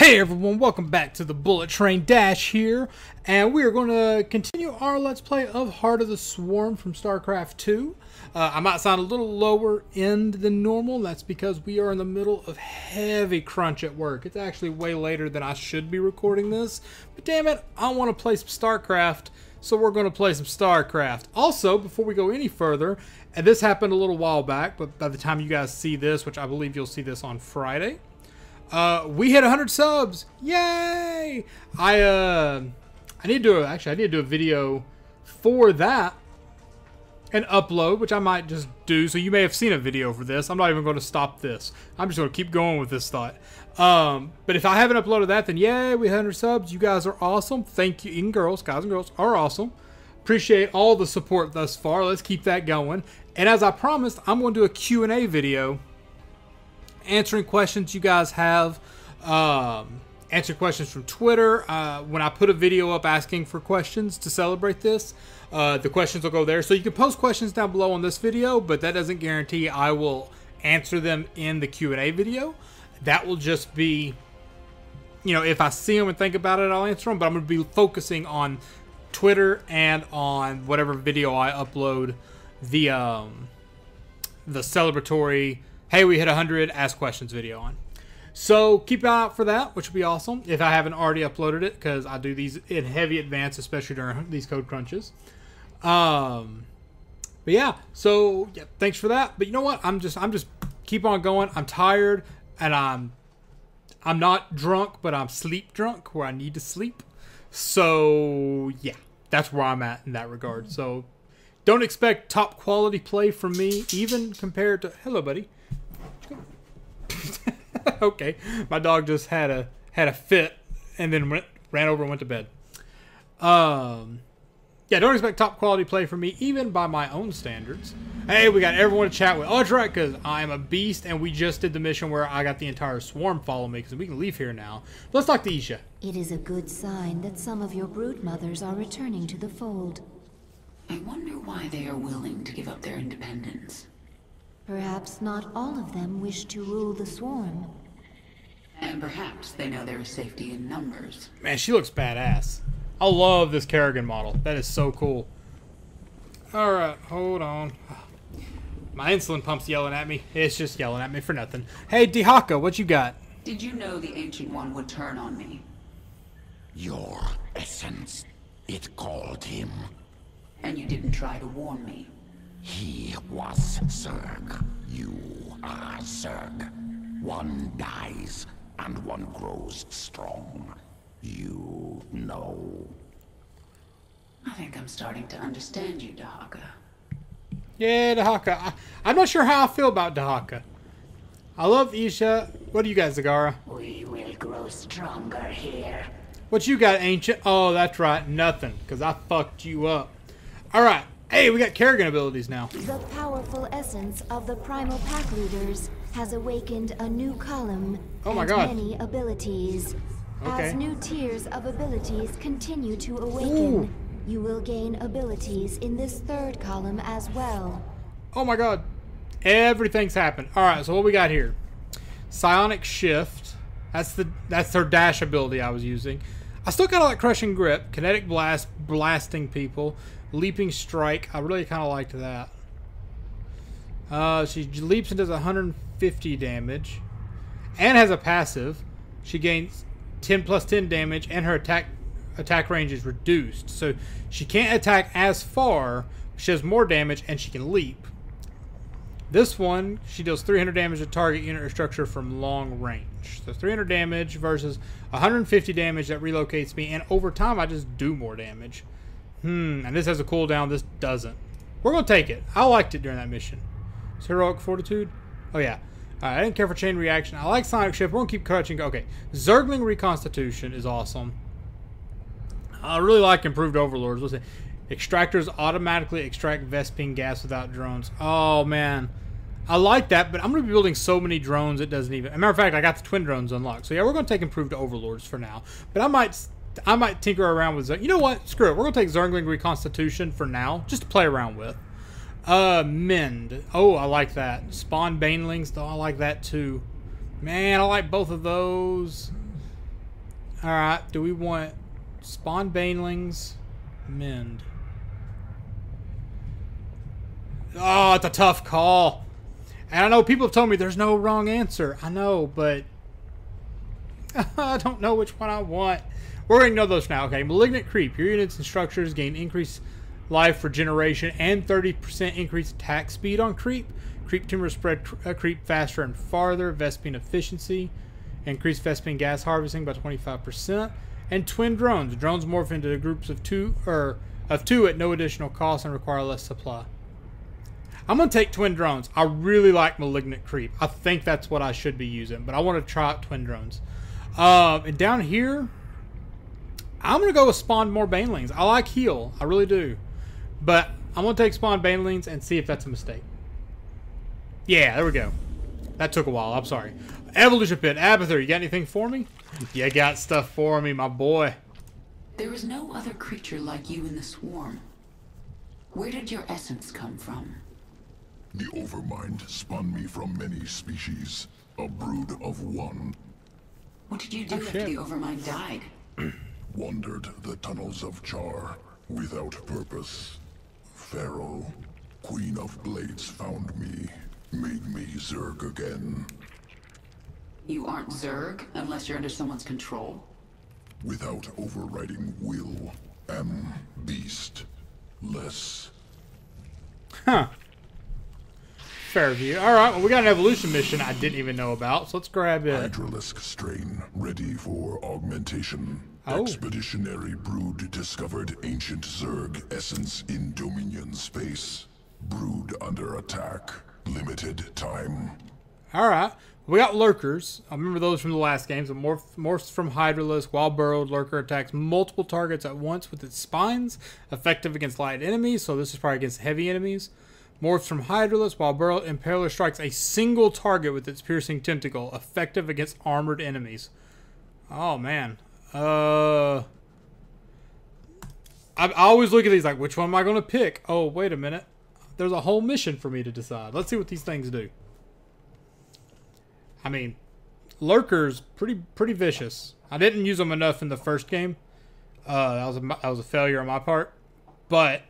Hey everyone, welcome back to the Bullet Train Dash here, and we are going to continue our Let's Play of Heart of the Swarm from StarCraft 2. Uh, I might sound a little lower end than normal, that's because we are in the middle of heavy crunch at work. It's actually way later than I should be recording this, but damn it, I want to play some StarCraft, so we're going to play some StarCraft. Also, before we go any further, and this happened a little while back, but by the time you guys see this, which I believe you'll see this on Friday, uh, we hit 100 subs. Yay! I uh, I need to do actually I need to do a video for that and upload, which I might just do. So you may have seen a video for this. I'm not even going to stop this. I'm just going to keep going with this thought. Um, but if I haven't uploaded that, then yay, we 100 subs. You guys are awesome. Thank you, and girls, guys and girls are awesome. Appreciate all the support thus far. Let's keep that going. And as I promised, I'm going to do a Q&A video answering questions you guys have. Um, answer questions from Twitter. Uh, when I put a video up asking for questions to celebrate this, uh, the questions will go there. So you can post questions down below on this video, but that doesn't guarantee I will answer them in the Q&A video. That will just be, you know, if I see them and think about it, I'll answer them. But I'm going to be focusing on Twitter and on whatever video I upload the um, the celebratory hey, we hit 100 ask questions video on. So keep an eye out for that, which would be awesome if I haven't already uploaded it because I do these in heavy advance, especially during these code crunches. Um, but yeah, so yeah, thanks for that. But you know what? I'm just I'm just keep on going. I'm tired and I'm I'm not drunk, but I'm sleep drunk where I need to sleep. So yeah, that's where I'm at in that regard. So don't expect top quality play from me, even compared to hello, buddy okay, my dog just had a had a fit and then went ran over and went to bed. Um, yeah, don't expect top quality play from me, even by my own standards. Hey, we got everyone to chat with. Oh, that's right, because I am a beast, and we just did the mission where I got the entire swarm follow me, because we can leave here now. Let's talk to Izsha. It is a good sign that some of your brood mothers are returning to the fold. I wonder why they are willing to give up their independence. Perhaps not all of them wish to rule the swarm. And perhaps they know there is safety in numbers. Man, she looks badass. I love this Kerrigan model. That is so cool. Alright, hold on. My insulin pump's yelling at me. It's just yelling at me for nothing. Hey, Dehaka, what you got? Did you know the Ancient One would turn on me? Your essence. It called him. And you didn't try to warn me. He was Zerg. You are Zerg. One dies, and one grows strong. You know. I think I'm starting to understand you, Dehaka. Yeah, Dehaka. I, I'm not sure how I feel about Dehaka. I love Izsha. What do you got, Zagara? We will grow stronger here. What you got, Ancient? Oh, that's right. Nothing, because I fucked you up. All right. Hey, we got Kerrigan abilities now. The powerful essence of the primal pack leaders has awakened a new column oh my and God. many abilities. Okay. As new tiers of abilities continue to awaken, Ooh. you will gain abilities in this third column as well. Oh my god. Everything's happened. Alright, so what we got here? Psionic Shift. That's the that's their dash ability I was using. I still kinda like Crushing Grip, Kinetic Blast, blasting people, Leaping Strike. I really kinda liked that. Uh, she leaps and does 150 damage. And has a passive. She gains 10 plus 10 damage and her attack attack range is reduced. So she can't attack as far, she has more damage and she can leap. This one, she deals 300 damage to target unit or structure from long range. So 300 damage versus 150 damage that relocates me, and over time I just do more damage. Hmm, and this has a cooldown, this doesn't. We're going to take it. I liked it during that mission. It's Heroic Fortitude? Oh, yeah. Alright, I didn't care for Chain Reaction. I like Psionic Shift. We're going to keep crutching. Okay, Zergling Reconstitution is awesome. I really like Improved Overlords. It? Extractors automatically extract Vespene gas without drones. Oh, man. I like that, but I'm going to be building so many drones it doesn't even... Matter of fact, I got the Twin Drones unlocked. So, yeah, we're going to take Improved Overlords for now. But I might... I might tinker around with... You know what? Screw it. We're to take Zergling Reconstitution for now. Just to play around with. Uh, Mend. Oh, I like that. Spawn Banelings. though I like that too. Man, I like both of those. Alright, do we want spawn banelings, mend? Oh, it's a tough call. And I know people have told me there's no wrong answer. I know, but I don't know which one I want. We're going to know those now. Okay, Malignant Creep. Your units and structures gain increased life regeneration and 30% increased attack speed on Creep. Creep tumors spread uh, creep faster and farther. Vespene efficiency. Increased Vespene gas harvesting by 25%. And Twin Drones. Drones morph into groups of two or of two at no additional cost and require less supply. I'm going to take Twin Drones. I really like Malignant Creep. I think that's what I should be using, but I want to try out Twin Drones. Uh, and down here, I'm going to go with Spawn more Banelings. I like Heal. I really do. But I'm going to take Spawn Banelings and see if that's a mistake. Yeah, there we go. That took a while. I'm sorry. Evolution Pit. Abathur, you got anything for me? You got stuff for me, my boy. There is no other creature like you in the swarm. Where did your essence come from? The Overmind spun me from many species, a brood of one. What did you oh, do Oh, after the Overmind died? Wandered the tunnels of Char, without purpose. Pharaoh, Queen of Blades found me, made me Zerg again. You aren't Zerg unless you're under someone's control. Without overriding will, am beast. Less. Huh. Fair view. All right, well, we got an evolution mission I didn't even know about, so let's grab it. Hydralisk strain ready for augmentation. Oh. Expeditionary brood discovered ancient Zerg essence in Dominion space. Brood under attack. Limited time. All right, we got lurkers. I remember those from the last games. A morph, morphs from Hydralisk. While burrowed, lurker attacks multiple targets at once with its spines. Effective against light enemies, so this is probably against heavy enemies. Morphs from Hydralisk. While burrowed, Impaler strikes a single target with its piercing tentacle. Effective against armored enemies. Oh man. Uh. I, always look at these like, which one am I going to pick? Oh, wait a minute. There's a whole mission for me to decide. Let's see what these things do. I mean, lurkers pretty pretty vicious. I didn't use them enough in the first game. Uh, that was a that was a failure on my part, but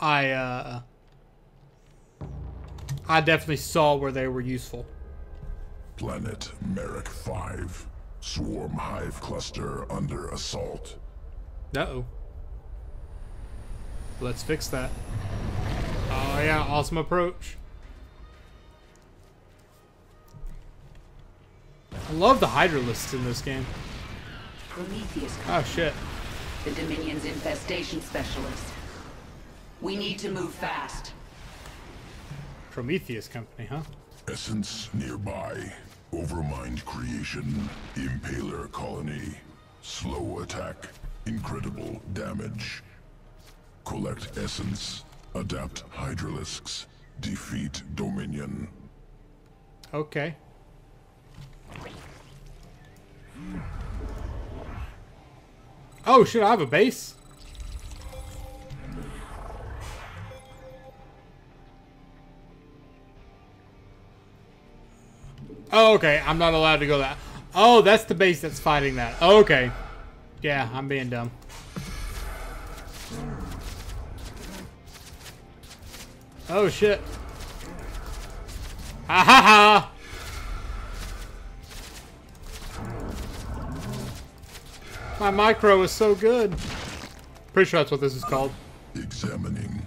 I uh, I definitely saw where they were useful. Planet Merrick 5. Swarm hive cluster under assault. Uh oh. Let's fix that. Oh yeah, awesome approach. I love the Hydralisks in this game. Prometheus, Oh shit. the Dominion's infestation specialist. We need to move fast. Prometheus Company, huh? Essence nearby. Overmind creation. Impaler colony. Slow attack. Incredible damage. Collect essence. Adapt hydralisks. Defeat Dominion. Okay. Oh shit, I have a base? Oh, okay. I'm not allowed to go that. Oh, that's the base that's fighting that. Okay. Yeah, I'm being dumb. Oh shit. Ha ha ha! My micro is so good. Pretty sure that's what this is called. Examining.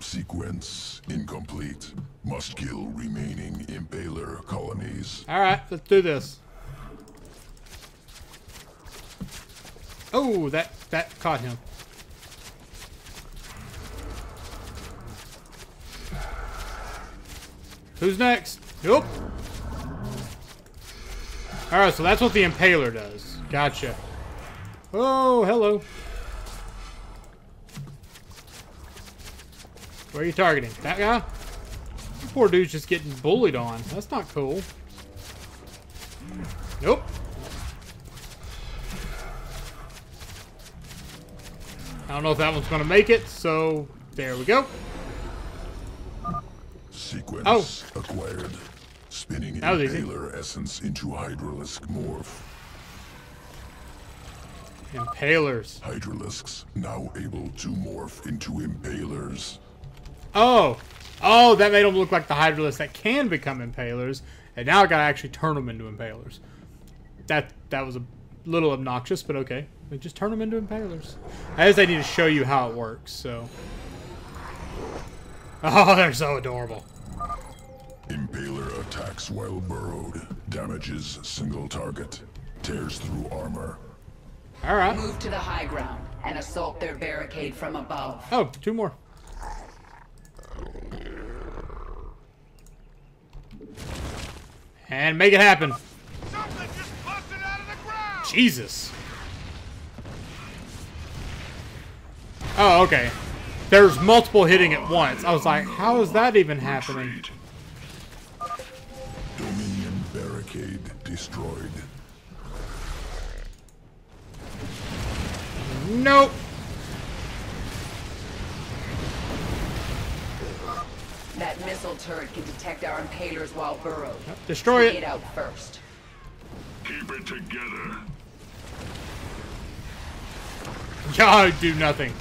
Sequence incomplete. Must kill remaining impaler colonies. Alright, let's do this. Oh, that that caught him. Who's next? Nope. Alright, so that's what the impaler does. Gotcha. Oh, hello. Where are you targeting? That guy? Poor dude's just getting bullied on. That's not cool. Nope. I don't know if that one's going to make it, so there we go. Sequence Oh. acquired. Spinning impaler essence into hydralisk morph. Impalers. Hydralisks now able to morph into impalers. Oh! Oh, that made them look like the Hydralisks that can become Impalers. And now I gotta actually turn them into Impalers. That that was a little obnoxious, but okay. We just turn them into Impalers. I guess I need to show you how it works, so... Oh, they're so adorable. Impaler attacks while burrowed, damages single target, tears through armor. Alright. Move to the high ground and assault their barricade from above. Oh, two more. And make it happen. Something just busted out of the ground! Jesus. Oh, okay. There's multiple hitting at once. I was like, how is that even happening? Dominion barricade destroyed. Nope. That missile turret can detect our impalers while burrowed. Destroy Get it. out first. Keep it together. Y'all do nothing.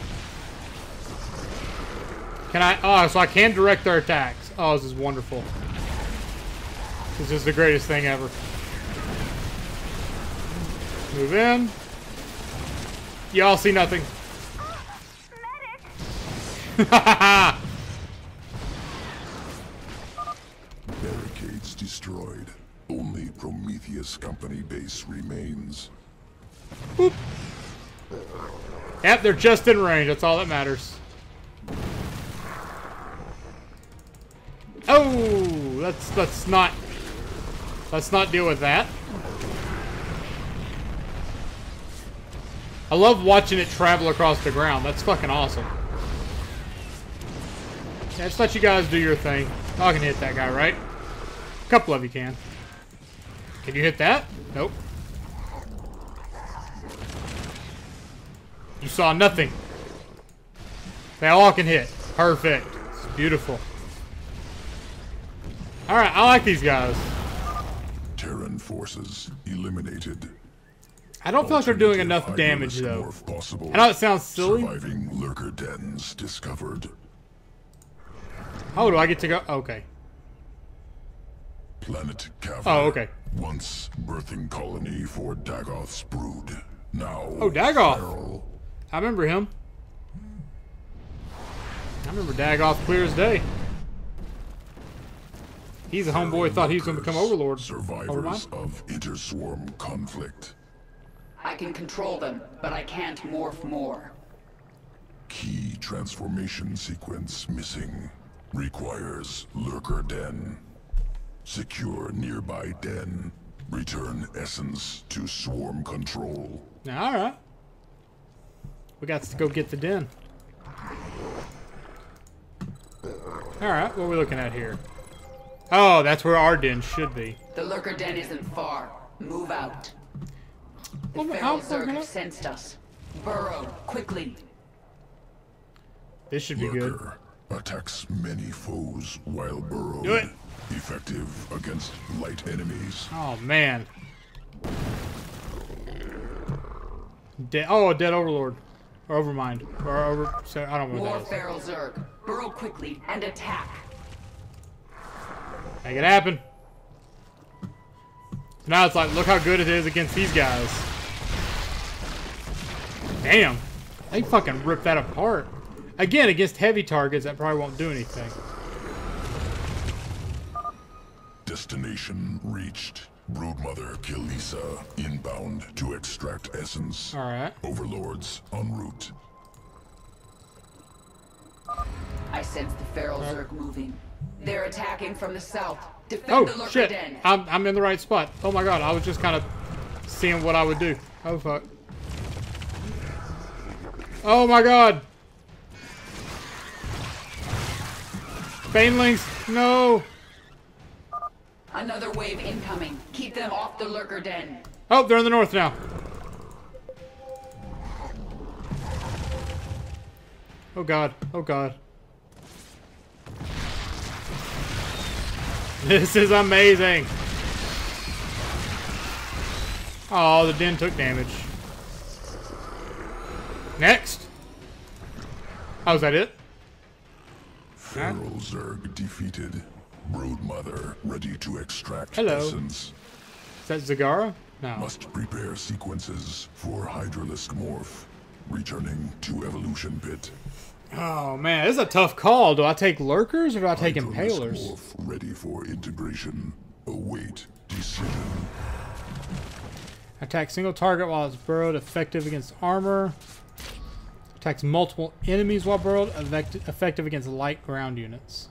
Can I? Oh, so I can direct their attacks. Oh, this is wonderful. This is the greatest thing ever. Move in. Y'all see nothing. Barricades destroyed. Only Prometheus Company base remains. Yep, they're just in range. That's all that matters. Oh, let's let's not let's not deal with that. I love watching it travel across the ground. That's fucking awesome. Yeah, just let you guys do your thing. I can hit that guy, right? A couple of you can. Can you hit that? Nope. You saw nothing. They all can hit. Perfect. It's beautiful. Alright, I like these guys. Terran forces eliminated. I don't feel like they're doing enough damage, though. Possible. I know it sounds silly. Surviving lurker dens discovered. Oh, do I get to go? Okay. Planet Cavern. Oh, okay. Once birthing colony for Dagoth's brood. Now. Oh, Dagoth. feral. I remember him. I remember Dagoth clear as day. He's a homeboy thought he was going to become Overlord. Survivors Overmind? of interswarm conflict. I can control them, but I can't morph more. Key transformation sequence missing. Requires lurker den. Secure nearby den. Return essence to swarm control. Now, all right. We got to go get the den. All right, what are we looking at here? Oh, that's where our den should be. The lurker den isn't far. Move out. The Well, how feral Zerg can I- have sensed us. Burrow, quickly. This should be good. Lurker attacks many foes while burrowed. Do it. Effective against light enemies. Oh man. De oh, dead overlord, or overmind, or over. So I don't know More what that is. feral Zerg. Burrow quickly and attack. Make it happen. Now it's like, look how good it is against these guys. Damn, they fucking ripped that apart. Again, against heavy targets, that probably won't do anything. Destination reached. Broodmother Kilysa inbound to extract essence. All right. Overlords en route. I sense the feral Zerg moving. They're attacking from the south. Defend Oh the lurker shit! den. I'm I'm in the right spot. Oh my god! I was just kind of seeing what I would do. Oh fuck! Oh my god! Banelings, no! Another wave incoming. Keep them off the lurker den. Oh, they're in the north now. Oh god! Oh god! This is amazing! Oh, the den took damage. Next. Oh, is that it? Feral Zerg defeated. Broodmother ready to extract Hello. essence. Is that Zagara? No. Must prepare sequences for Hydralisk Morph. Returning to Evolution Pit. Oh man, this is a tough call. Do I take lurkers or do I take Hydralisk impalers? Morph ready for integration. Await decision. Attack single target while it's burrowed, effective against armor. Attacks multiple enemies while burrowed, effect- effective against light ground units.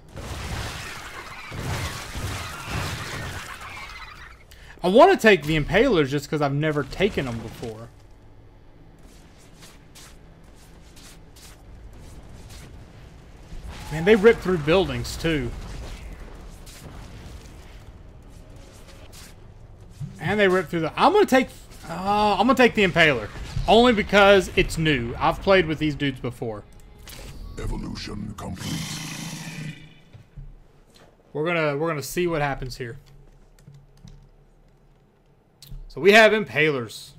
I want to take the impalers just because I've never taken them before. Man, they rip through buildings too. And they rip through the. I'm gonna take. Uh, I'm gonna take the Impaler, only because it's new. I've played with these dudes before. Evolution complete. We're gonna we're gonna see what happens here. So we have Impalers.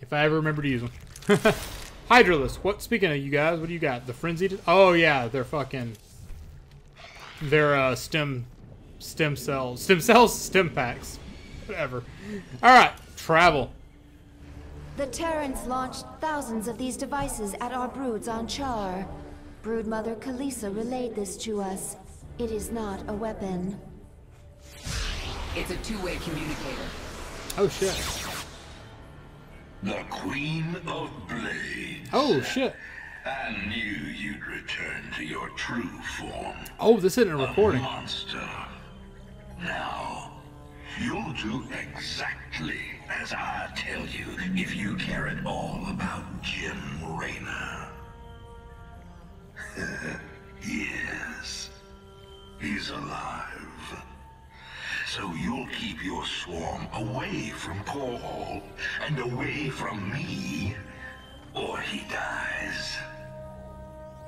If I ever remember to use them. Hydralisk. What? Speaking of you guys, what do you got? The frenzied. Oh yeah, they're fucking. They're uh, stem, stem cells, stem cells, stem packs, whatever. All right, travel. The Terrans launched thousands of these devices at our broods on Char. Broodmother Kilysa relayed this to us. It is not a weapon. It's a two-way communicator. Oh shit. The Queen of Blades. Oh shit. I knew you'd return to your true form. Oh, this isn't a recording. Monster. Now, you'll do exactly as I tell you if you care at all about Jim Raynor. yes, he's alive. So you'll keep your swarm away from Hall and away from me, or he dies.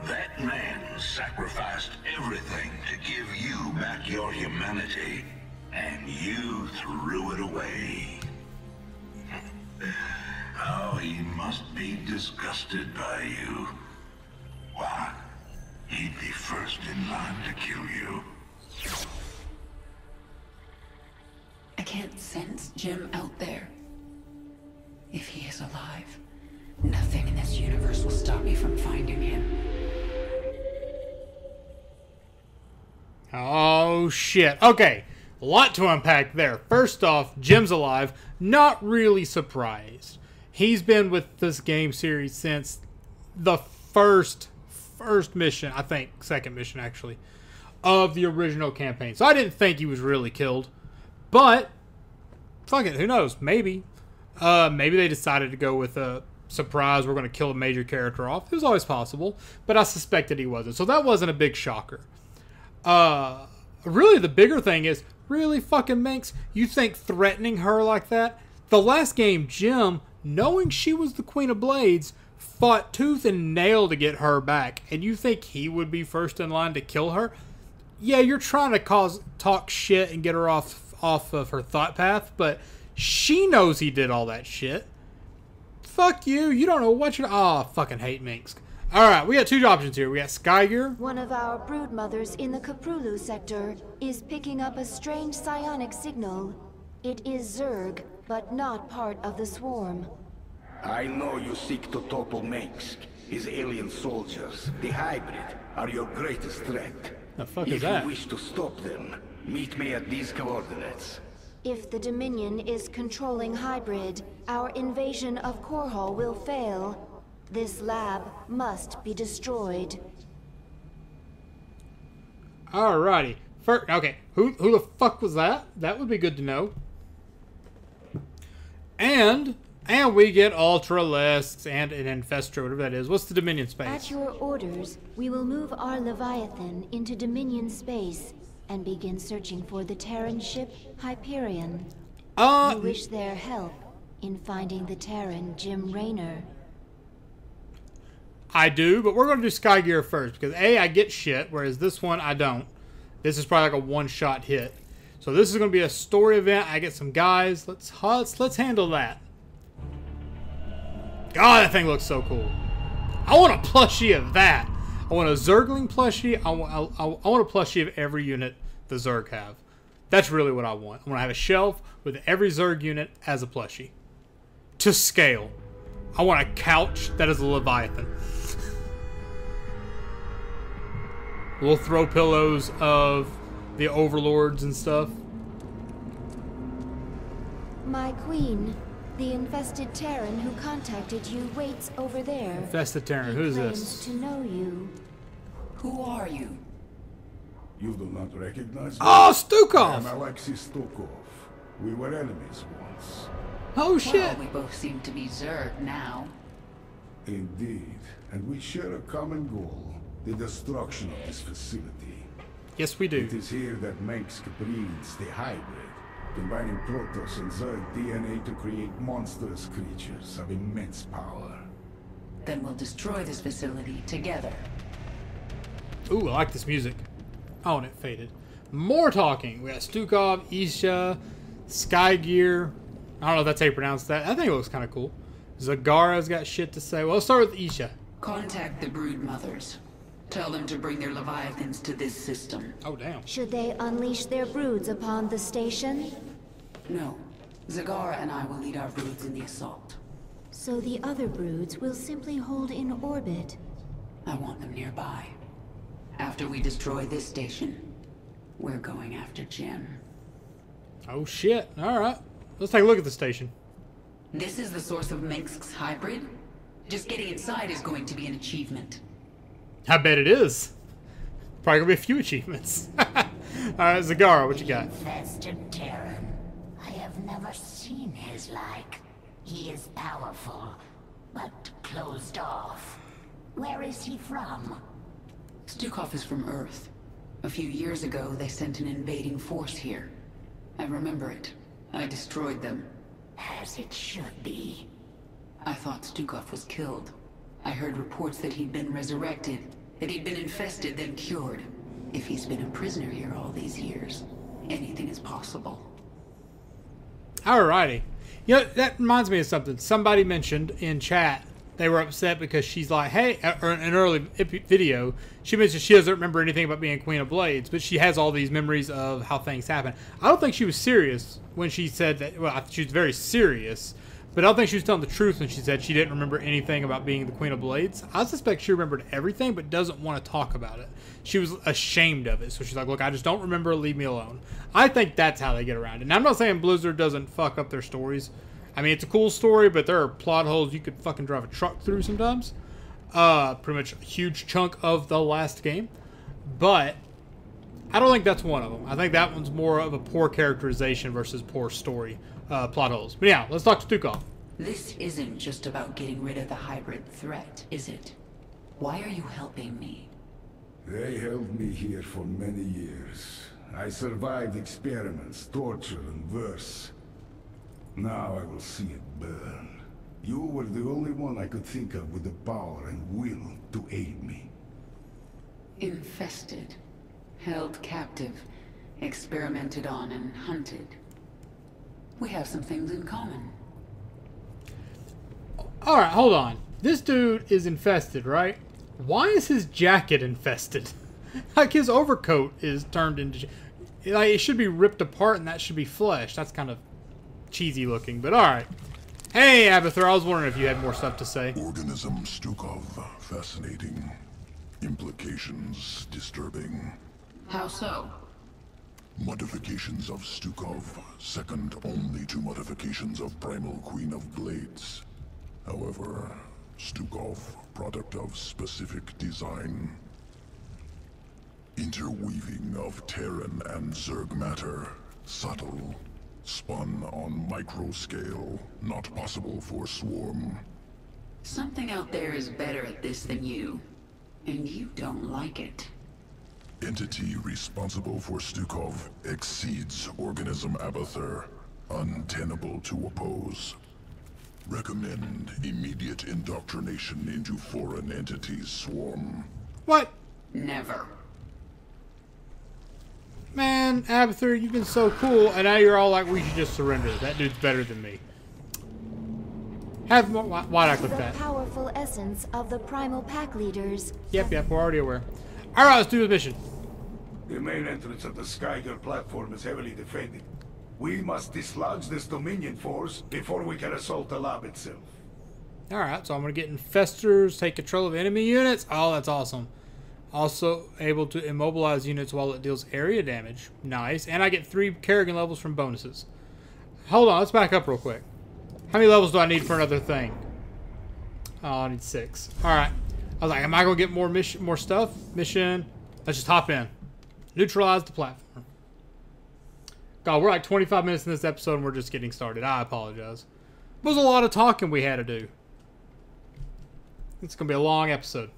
That man sacrificed everything to give you back your humanity, and you threw it away. Oh, he must be disgusted by you. Why, he'd be first in line to kill you. I can't sense Jim out there. If he is alive, nothing in this universe will stop me from finding him. Oh shit. Okay. A lot to unpack there. First off, Jim's alive. Not really surprised. He's been with this game series since the first first mission, I think, second mission actually, of the original campaign. So I didn't think he was really killed. But fuck it, who knows? Maybe. Uh maybe they decided to go with a surprise we're going to kill a major character off. It was always possible, but I suspected he wasn't. So that wasn't a big shocker. Uh, really, the bigger thing is really fucking Mengsk. You think threatening her like that? The last game, Jim, knowing she was the Queen of Blades, fought tooth and nail to get her back, and you think he would be first in line to kill her? Yeah, you're trying to cause talk shit and get her off off of her thought path, but she knows he did all that shit. Fuck you. You don't know what you're. Oh, fucking hate Mengsk. All right, we got two options here. We got Skygeirr. One of our brood mothers in the Koprulu sector is picking up a strange psionic signal. It is Zerg, but not part of the swarm. I know you seek to topple Mengsk. His alien soldiers, the hybrid, are your greatest threat. The fuck if is that? If you wish to stop them, meet me at these coordinates. If the Dominion is controlling hybrid, our invasion of Korhal will fail. This lab must be destroyed. Alrighty. First, okay, who who the fuck was that? That would be good to know. And and we get Ultralisks and an Infestor, whatever that is. What's the Dominion space? At your orders, we will move our Leviathan into Dominion space and begin searching for the Terran ship Hyperion. Uh, We wish their help in finding the Terran Jim Raynor. I do, but we're going to do Skygeirr first because A, I get shit, whereas this one I don't. This is probably like a one-shot hit. So this is going to be a story event. I get some guys. Let's let's let's handle that. God, that thing looks so cool. I want a plushie of that. I want a Zergling plushie. I want, I, I want a plushie of every unit the Zerg have. That's really what I want. I want to have a shelf with every Zerg unit as a plushie. To scale. I want a couch that is a Leviathan. Little throw pillows of the overlords and stuff. My queen, the infested Terran who contacted you waits over there. Infested Terran, who's this? to know you. Who are you? You do not recognize me? Oh, Stukov! I am Stukov! Alexei Stukov. We were enemies once. Oh shit! Well, we both seem to be Zerg now. Indeed. And we share a common goal. The destruction of this facility. Yes, we do. It is here that Mengsk breeds the hybrid, combining Protoss and Zerg DNA to create monstrous creatures of immense power. Then we'll destroy this facility together. Ooh, I like this music. Oh, and it faded. More talking. We got Stukov, Izsha, Skygeirr. I don't know if that's how you pronounce that. I think it looks kind of cool. Zagara's got shit to say. Well, let's start with Izsha. Contact the brood mothers. Tell them to bring their leviathans to this system. Oh, damn. Should they unleash their broods upon the station? No. Zagara and I will lead our broods in the assault. So the other broods will simply hold in orbit. I want them nearby. After we destroy this station, we're going after Jim. Oh, shit. All right. Let's take a look at the station. This is the source of Mengsk's hybrid? Just getting inside is going to be an achievement. I bet it is. Probably gonna be a few achievements. All right, Zagara, what you got? Infested Terran. I have never seen his like. He is powerful, but closed off. Where is he from? Stukov is from Earth. A few years ago, they sent an invading force here. I remember it. I destroyed them. As it should be. I thought Stukov was killed. I heard reports that he'd been resurrected, that he'd been infested, then cured. If he's been a prisoner here all these years, anything is possible. Alrighty. You know, that reminds me of something. Somebody mentioned in chat they were upset because she's like, hey, uh, or in an early video, she mentioned she doesn't remember anything about being Queen of Blades, but she has all these memories of how things happen. I don't think she was serious when she said that. Well, she was very serious, but I don't think she was telling the truth when she said she didn't remember anything about being the Queen of Blades. I suspect she remembered everything, but doesn't want to talk about it. She was ashamed of it, so she's like, "Look, I just don't remember. Leave me alone." I think that's how they get around it. And I'm not saying Blizzard doesn't fuck up their stories. I mean, it's a cool story, but there are plot holes you could fucking drive a truck through sometimes. Uh, pretty much a huge chunk of the last game, but I don't think that's one of them. I think that one's more of a poor characterization versus poor story uh, plot holes. But yeah, let's talk to Stukov. This isn't just about getting rid of the hybrid threat, is it? Why are you helping me? They held me here for many years. I survived experiments, torture, and worse. Now I will see it burn. You were the only one I could think of with the power and will to aid me. Infested, held captive, experimented on and hunted. We have some things in common. All right, hold on. This dude is infested, right? Why is his jacket infested? like his overcoat is turned into like it should be ripped apart and that should be flesh. That's kind of cheesy looking, but all right. Hey, Abathur, I was wondering if you had more stuff to say. Organism Stukov. Fascinating. Implications disturbing. How so? Modifications of Stukov, second only to modifications of Primal Queen of Blades. However, Stukov, product of specific design. Interweaving of Terran and Zerg matter. Subtle. Spun on micro scale. Not possible for Swarm. Something out there is better at this than you. And you don't like it. Entity responsible for Stukov exceeds Organism Abathur. Untenable to oppose. Recommend immediate indoctrination into foreign entities swarm. What? Never. Man, Abathur, you've been so cool, and now you're all like, we should just surrender. That dude's better than me. Have more. Why, why'd I click The that? powerful essence of the primal pack leaders. Yep, yep, we're already aware. Alright, let's do the mission. The main entrance of the Skygeirr platform is heavily defended. We must dislodge this Dominion force before we can assault the lab itself. Alright, so I'm going to get infestors, take control of enemy units. Oh, that's awesome. Also able to immobilize units while it deals area damage. Nice. And I get three Kerrigan levels from bonuses. Hold on, let's back up real quick. How many levels do I need for another thing? Oh, I need six. Alright. I was like, am I going to get more mission, more stuff? Mission. Let's just hop in. Neutralize the platform. God, we're like 25 minutes in this episode and we're just getting started. I apologize. It was a lot of talking we had to do. It's going to be a long episode.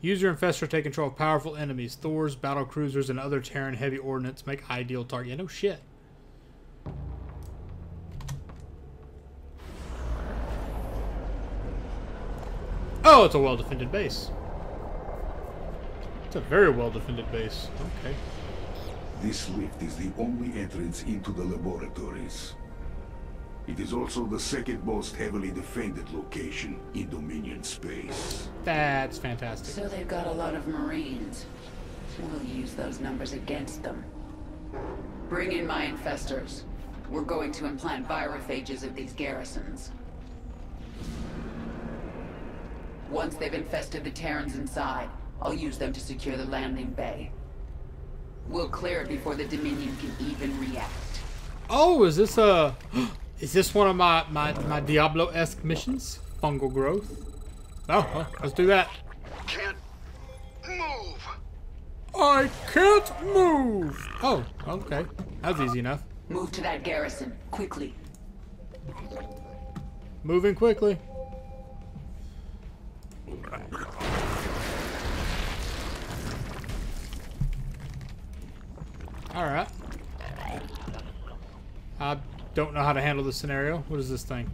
User infestor take control of powerful enemies. Thors, battle cruisers, and other Terran heavy ordnance make ideal target. Yeah, no shit. Oh, it's a well-defended base. It's a very well-defended base. Okay. This lift is the only entrance into the laboratories. It is also the second most heavily defended location in Dominion space. That's fantastic. So they've got a lot of Marines. We'll use those numbers against them. Bring in my infestors. We're going to implant virophages at these garrisons. Once they've infested the Terrans inside, I'll use them to secure the landing bay. We'll clear it before the Dominion can even react. Oh, is this uh, a... Is this one of my, my, my Diablo-esque missions? Fungal growth? Oh, well, let's do that. Can't move. I can't move! Oh, okay. That was easy enough. Move to that garrison, quickly. Moving quickly. Alright. I don't know how to handle this scenario. What is this thing?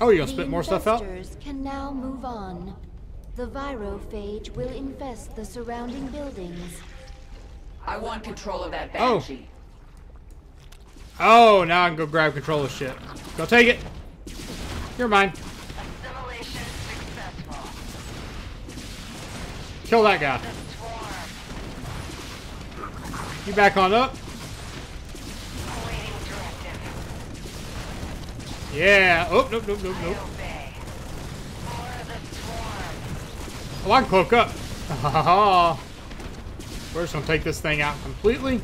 Oh, you're gonna The spit more stuff out? infestors can now move on. The virophage will infest the surrounding buildings. I want control of that Oh. banshee. Oh, now I can go grab control of shit. Go take it. You're mine. Kill that guy. You back on up. Yeah. Oh, nope, nope, nope, nope. Oh, I can cloak up. We're just gonna take this thing out completely.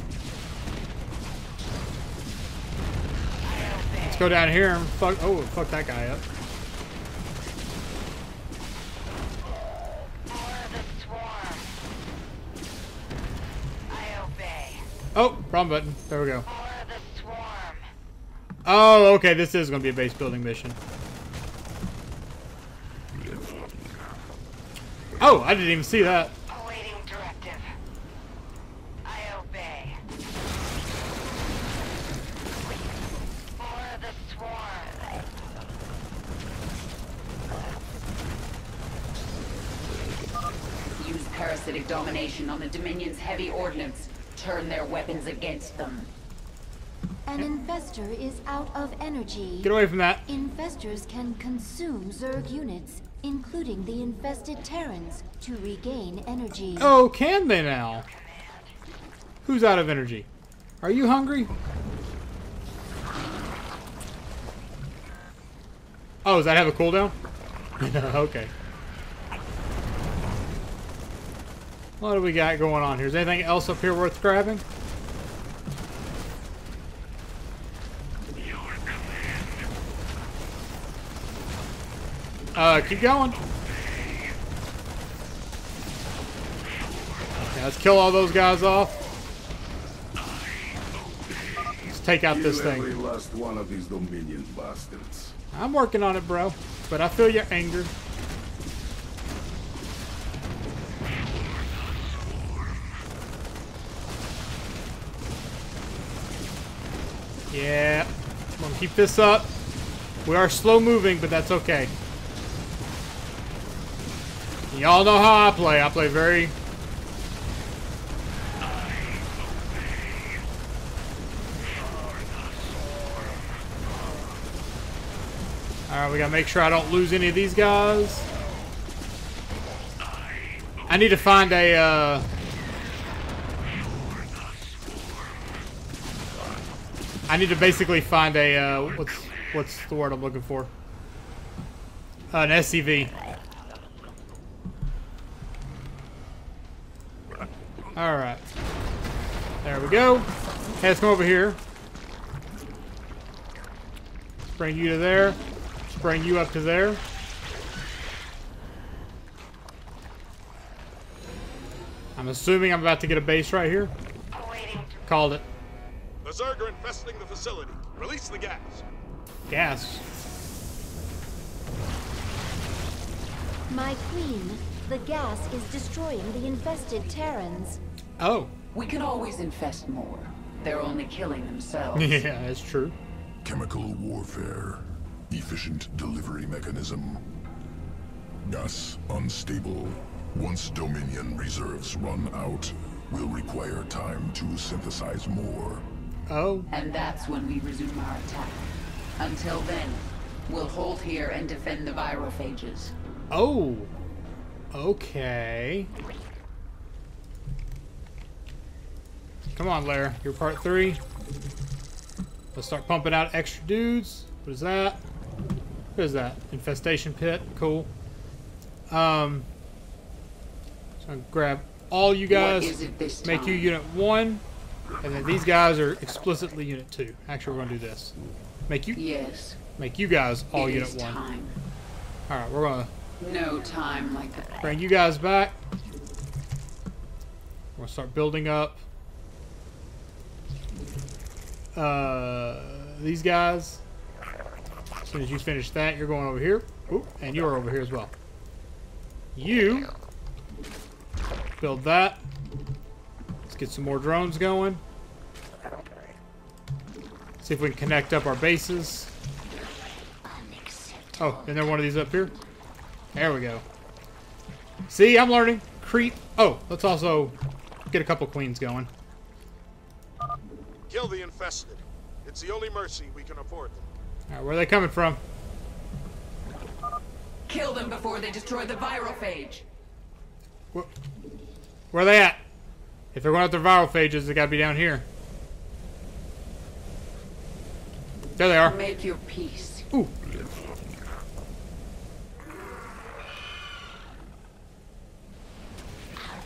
Let's go down here and fuck. Oh, fuck that guy up. Oh, wrong button. There we go. For the swarm. Oh, okay. This is gonna be a base building mission. Oh, I didn't even see that. Awaiting directive. I obey. For the swarm. Use parasitic domination on the Dominion's heavy ordnance. Turn their weapons against them. An infestor is out of energy. Get away from that. Infestors can consume Zerg units, including the infested Terrans, to regain energy. Oh, can they now? Who's out of energy? Are you hungry? Oh, does that have a cooldown? okay. What do we got going on here? Is anything else up here worth grabbing? Uh, keep going. Yeah, let's kill all those guys off. Let's take out this thing. last one of these Dominion bastards. I'm working on it, bro. But I feel your anger. Keep this up. We are slow moving, but that's okay. Y'all know how I play. I play very Alright, we gotta make sure I don't lose any of these guys. I need to find a, uh... I need to basically find a, uh, what's, what's the word I'm looking for? Uh, an SCV. Alright. There we go. Hey, let's come over here. Bring you to there. Bring you up to there. I'm assuming I'm about to get a base right here. Called it. The Zerg are infesting the facility. Release the gas. Gas. My queen, the gas is destroying the infested Terrans. Oh. We can always infest more. They're only killing themselves. yeah, that's true. Chemical warfare. Efficient delivery mechanism. Gas unstable. Once Dominion reserves run out, we'll require time to synthesize more. Oh. And that's when we resume our attack. Until then, we'll hold here and defend the virophages. Oh. Okay. Come on, Lair. You're part three. Let's start pumping out extra dudes. What is that? What is that? Infestation pit. Cool. Um. So gonna grab all you guys. What is it this Make you unit one. And then these guys are explicitly unit two. Actually, we're gonna do this. Make you. Yes. Make you guys all it unit is one. time. All right, we're gonna No time like that. Bring you guys back. We're gonna start building up. Uh, these guys. As soon as you finish that, you're going over here. Oop, and you're over here as well. You build that. Let's get some more drones going. See if we can connect up our bases. Oh, and then one of these up here. There we go. See, I'm learning. Creep. Oh, let's also get a couple queens going. Kill the infested. It's the only mercy we can afford them. All right, where are they coming from? Kill them before they destroy the virophage. Where, where are they at? If they're going after virophages, they gotta be down here. There they are. Make your peace. Ooh.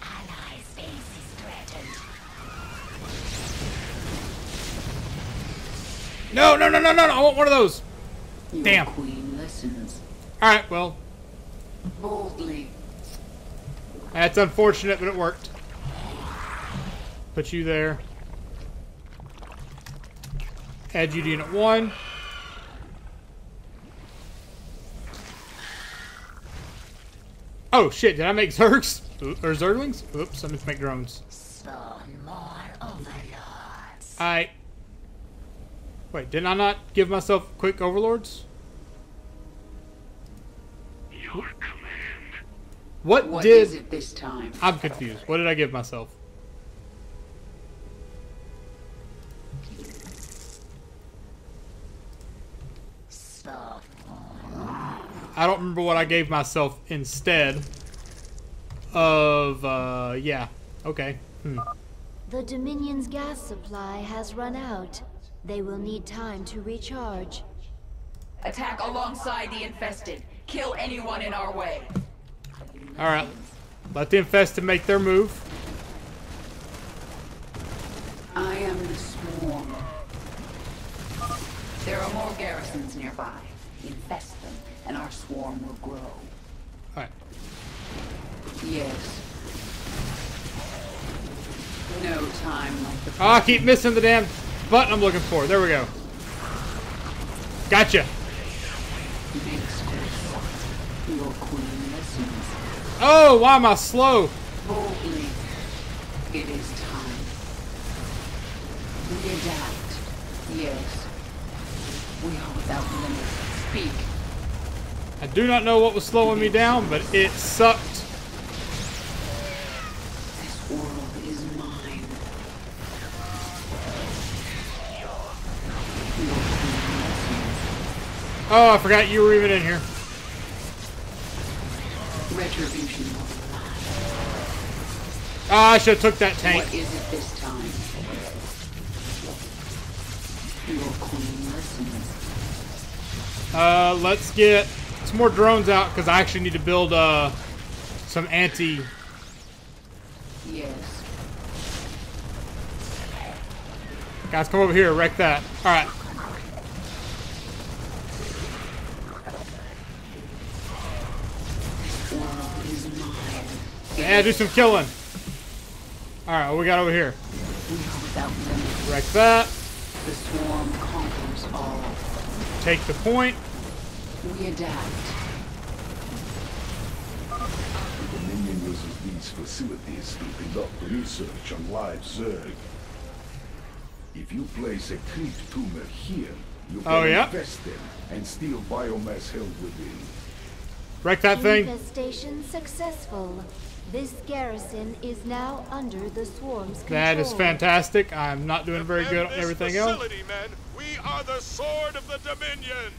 Allies' base is threatened. No, no, no, no, no, no. I want one of those. Your Damn. queen listens. All right, well, Boldly. that's unfortunate, but it worked. Put you there. Add you to unit one. Oh shit! Did I make Zergs or Zerglings? Oops! I meant to make drones. More overlords. I. Wait, did I not give myself quick overlords? Your command. What, What did is it this time? I'm confused. What did I give myself? Spawn. I don't remember what I gave myself instead of uh yeah. Okay. Hmm. The Dominion's gas supply has run out. They will need time to recharge. Attack alongside the infested. Kill anyone in our way. All right. Let the infested make their move. I am the swarm. There are more garrisons nearby. Infest them, and our swarm will grow. All right. Yes. No time like the Oh, I keep missing the damn button I'm looking for. There we go. Gotcha. Makes good. Your queen listens. Oh, why am I slow? Boldly. It is time. We adapt. Yes. We are without limits. Speak. I do not know what was slowing me down, but it sucked. This world is mine. Your queen listens. Oh, I forgot you were even in here. Retribution. Ah, I should have took that tank. What is it this time? Your queen listens. Uh, let's get some more drones out because I actually need to build uh some anti. Yes. Guys, come over here. Wreck that. All right. World is mine. Yeah, do some killing. All right, what we got over here? We are without limit. Wreck that. The swarm conquers all. Take the point. We adapt. The Dominion uses these facilities to conduct research on live Zerg. If you place a creep tumor here, you oh, can Oh, yeah? infest them and steal biomass held within. Wreck that thing. Infestation successful. This garrison is now under the swarm's control. That is fantastic. I'm not doing very good on Defend this everything else. facility, men. We are the sword of the Dominion.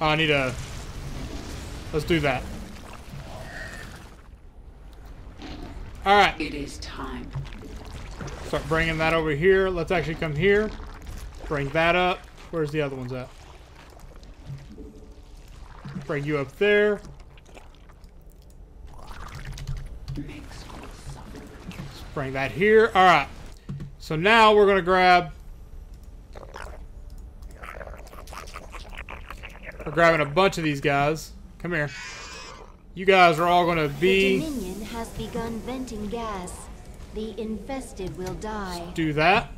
Oh, I need a. Let's do that. All right. It is time. Start bringing that over here. Let's actually come here. Bring that up. Where's the other ones at? Bring you up there. Makes will suffer. Let's bring that here. All right. So now we're gonna grab. We're grabbing a bunch of these guys. Come here. You guys are all gonna be. The be. Dominion has begun venting gas. The infested will die. Do that.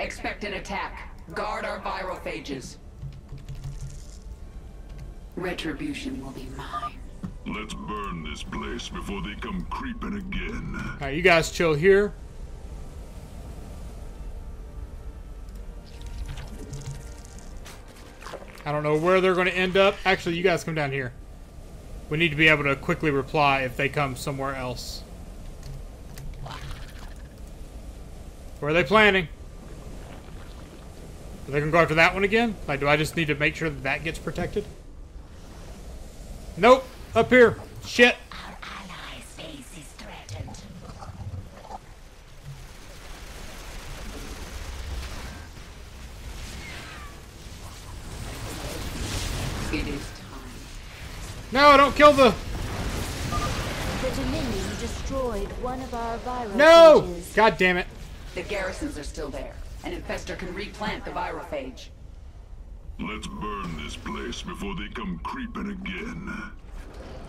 Expect an attack. Guard our virophages. Retribution will be mine. Let's burn this place before they come creeping again. All right, you guys chill here. I don't know where they're going to end up. Actually, you guys come down here. We need to be able to quickly reply if they come somewhere else. Where are they planning? Are they going to go after that one again? Like, do I just need to make sure that that gets protected? Nope. Up here. Shit. Our allies' base is threatened. It is time. No, don't kill the... The Dominion destroyed one of our viral No! pages. God damn it. The garrisons are still there. An infestor can replant the virophage. Let's burn this place before they come creeping again.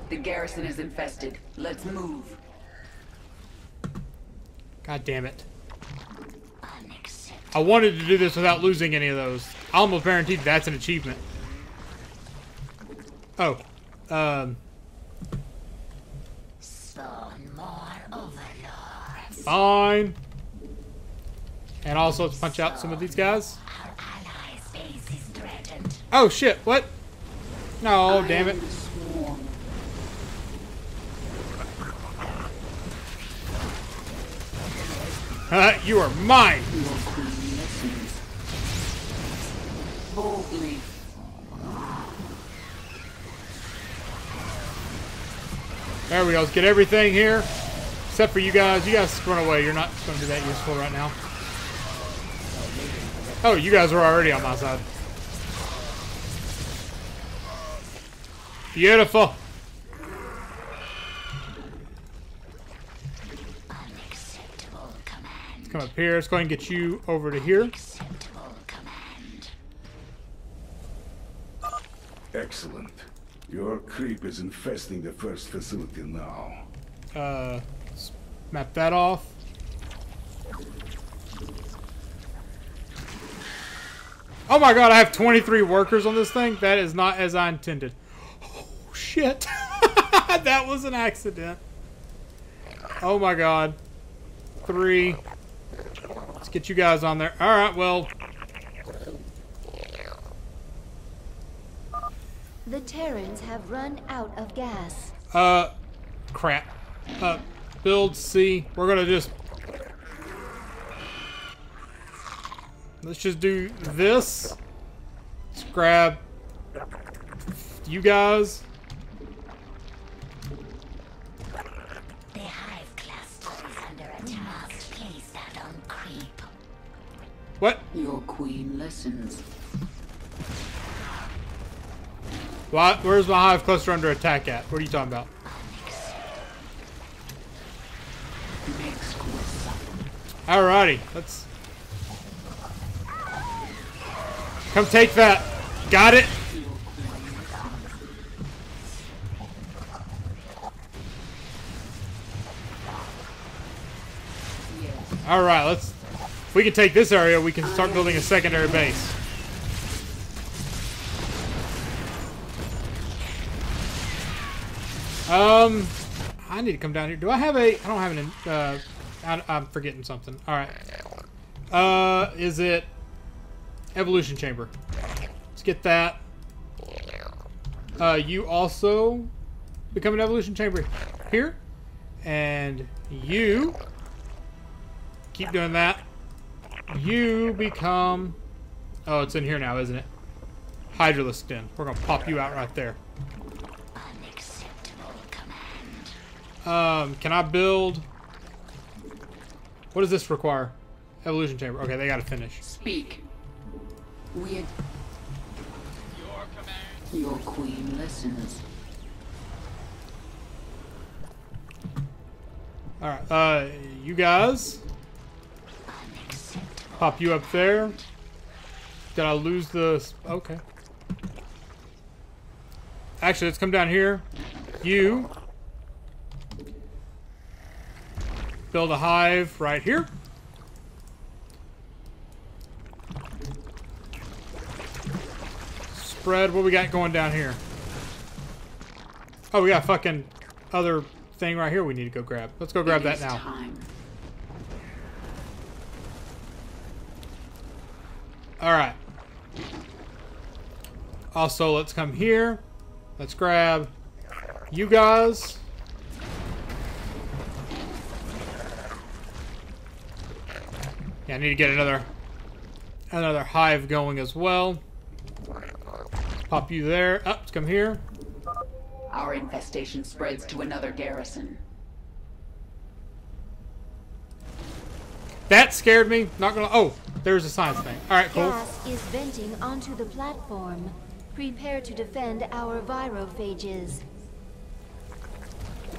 The garrison is infested. Let's move. God damn it. I wanted to do this without losing any of those. I almost guaranteed that's an achievement. Oh. Um, Spawn more overlords. fine. And also, let's punch out some of these guys. Our allies' base is threatened. Oh, shit. What? No, I damn it. Uh, you are mine. Boldly. There we go. Let's get everything here. Except for you guys. You guys run away. You're not going to be that useful right now. Oh, you guys are already on my side. Beautiful. Unacceptable command. Come up here. Let's go ahead and get you over to here. Excellent. Your creep is infesting the first facility now. Uh, map that off. Oh my god, I have 23 workers on this thing? That is not as I intended. Oh, shit. that was an accident. Oh my god. Three. Let's get you guys on there. Alright, well, The Terrans have run out of gas. uh, crap. Uh, build C. We're gonna just... Let's just do this. Let's grab you guys. The hive cluster is under attack. Place that on creep. What? Your queen listens. Where's my hive cluster under attack at? What are you talking about? Alrighty, let's come take that. Got it. All right, let's. If we can take this area, we can start building a secondary base. Um, I need to come down here. Do I have a? I don't have an. Uh, I, I'm forgetting something. All right. Uh, is it evolution chamber? Let's get that. Uh, you also become an evolution chamber here, and you keep doing that. You become. Oh, it's in here now, isn't it? Hydralisk Den. We're gonna pop you out right there. Unacceptable command. Um, can I build? What does this require? Evolution chamber. Okay, they gotta finish. Speak. We ad- Your queen listens. All right, uh, you guys, pop you up there. Did I lose the? Okay. Actually, let's come down here. You build a hive right here. Spread. What we got going down here? Oh, we got fucking other thing right here. We need to go grab. Let's go grab that now. Time. All right. Also, let's come here. Let's grab you guys. I need to get another another hive going as well. Pop you there. Up, let's come here. Our infestation spreads to another garrison. That scared me. Not gonna. Oh, there's a science thing. All right, cool. Gas is venting onto the platform. Prepare to defend our virophages.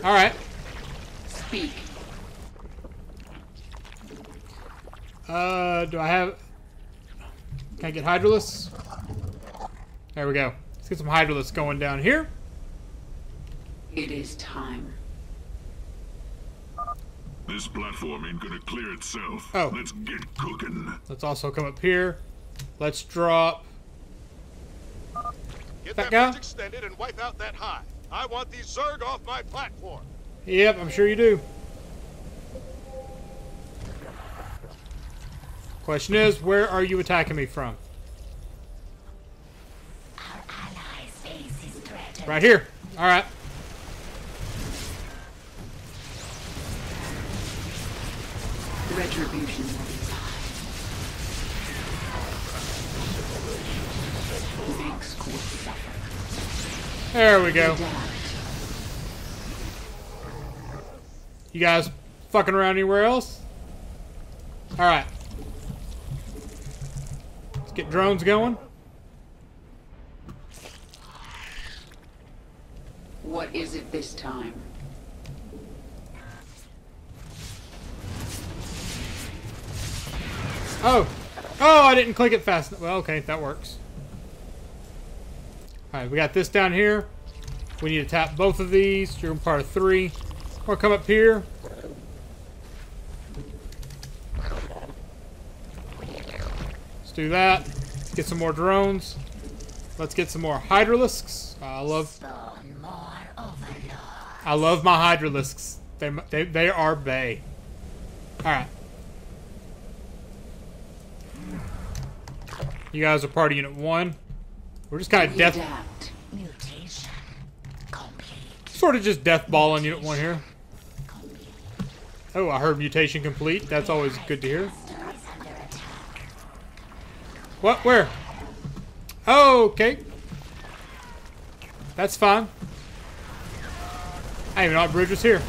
All right. Speak. Uh, do I have? Can I get Hydralis? There we go. Let's get some Hydralis going down here. It is time. This platform ain't gonna clear itself. Oh. Let's get cooking. Let's also come up here. Let's drop. Get That that, guy? extended and wipe out that hive. I want these Zerg off my platform. Yep, I'm sure you do. Question is, where are you attacking me from? Our allies' base is threatened. Right here. All right. Retribution will be mine. Makes court suffer. There we go. You guys fucking around anywhere else? All right. Let's get drones going. What is it this time? Oh. Oh, I didn't click it fast. enough. Well, okay, that works. Alright, we got this down here. We need to tap both of these. You're in part of three. Or come up here. Do that. Let's get some more drones. Let's get some more hydralisks. I love more. I love my hydralisks. They they they are bay. All right. You guys are part of Unit One. We're just kind of death, adapt. Mutation complete. sort of just death balling Unit One here. Oh, I heard mutation complete. That's always good to hear. What? Where? Oh, okay. That's fine. I didn't even know bridge was here.